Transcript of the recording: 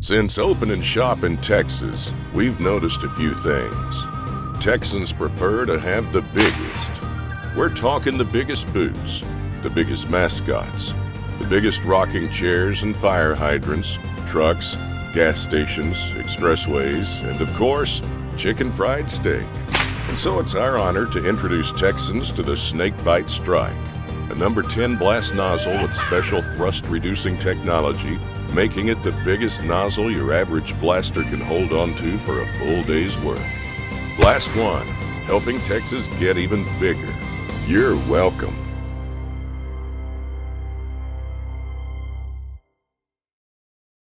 Since opening shop in Texas, we've noticed a few things. Texans prefer to have the biggest. We're talking the biggest boots, the biggest mascots, the biggest rocking chairs and fire hydrants, trucks, gas stations, expressways, and of course, chicken fried steak. And so it's our honor to introduce Texans to the Snakebite Strike, a number 10 blast nozzle with special thrust reducing technology, making it the biggest nozzle your average blaster can hold onto for a full day's work. BlastOne, helping Texas get even bigger. You're welcome.